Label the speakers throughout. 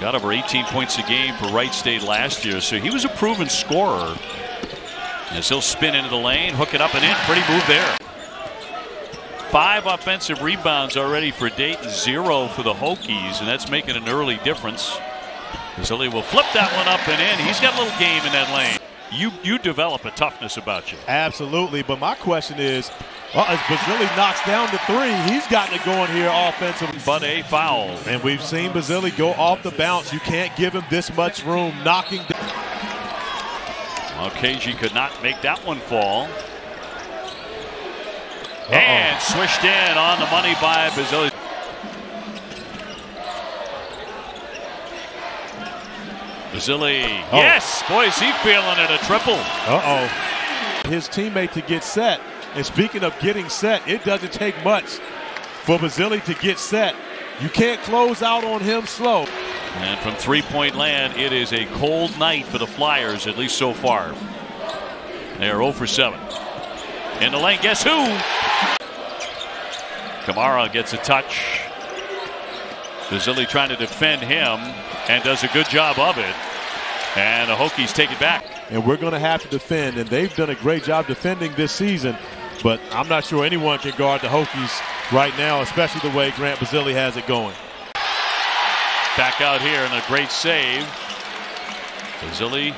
Speaker 1: Got over 18 points a game for Wright State last year, so he was a proven scorer. As he'll spin into the lane, hook it up and in. Pretty move there. Five offensive rebounds already for Dayton, zero for the Hokies, and that's making an early difference. Basile will flip that one up and in. He's got a little game in that lane. You you develop a toughness about you.
Speaker 2: Absolutely, but my question is, uh, as Basile knocks down the three, he's gotten it going here offensively.
Speaker 1: But a foul.
Speaker 2: And we've seen Basile go off the bounce. You can't give him this much room knocking down.
Speaker 1: Well, KG could not make that one fall. Uh -oh. And swished in on the money by Basile. Basile. Oh. Yes, boy, is he feeling it. A triple.
Speaker 2: Uh-oh. His teammate to get set. And speaking of getting set, it doesn't take much for Basile to get set. You can't close out on him slow.
Speaker 1: And from three-point land, it is a cold night for the Flyers, at least so far. They are 0 for 7. In the lane, guess who? Camara gets a touch. Basile trying to defend him and does a good job of it. And the Hokies take it back.
Speaker 2: And we're going to have to defend, and they've done a great job defending this season. But I'm not sure anyone can guard the Hokies right now, especially the way Grant Basile has it going.
Speaker 1: Back out here and a great save. Basili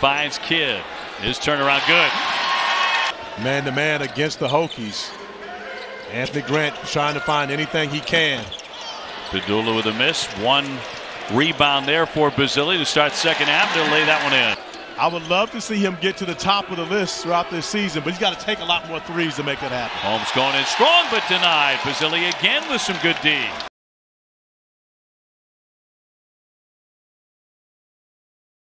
Speaker 1: finds Kidd. His turnaround good.
Speaker 2: Man to man against the Hokies. Anthony Grant trying to find anything he can.
Speaker 1: Pedulla with a miss. One rebound there for Basile to start second half. They'll lay that one in.
Speaker 2: I would love to see him get to the top of the list throughout this season, but he's got to take a lot more threes to make that happen.
Speaker 1: Holmes going in strong but denied. Basile again with some good D.